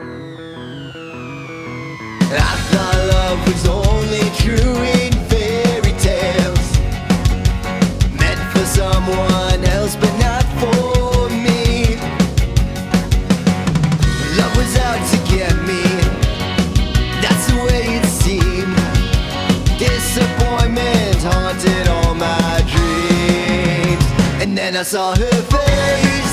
I thought love was only true in fairy tales Meant for someone else but not for me. Love was out to get me. That's the way it seemed. Disappointment haunted all my dreams. And then I saw her face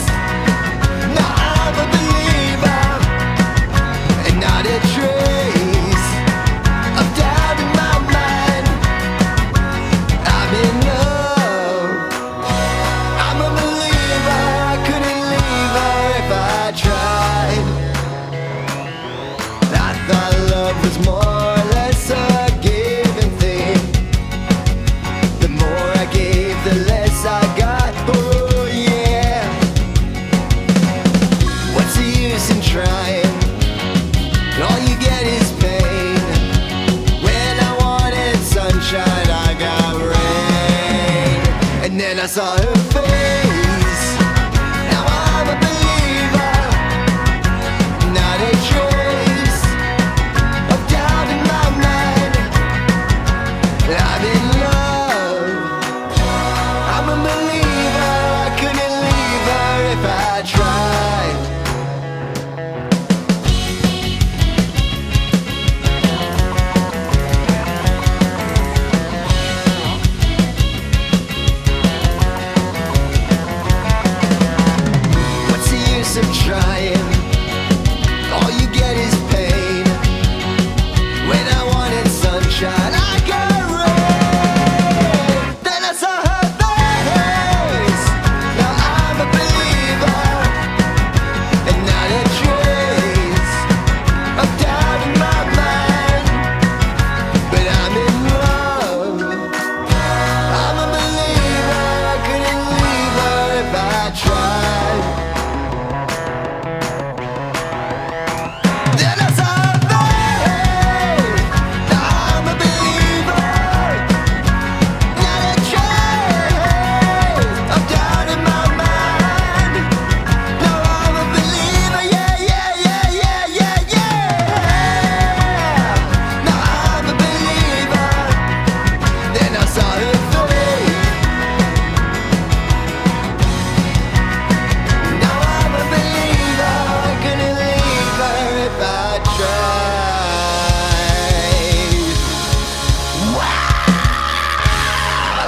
Yes, I am.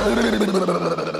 バババババ!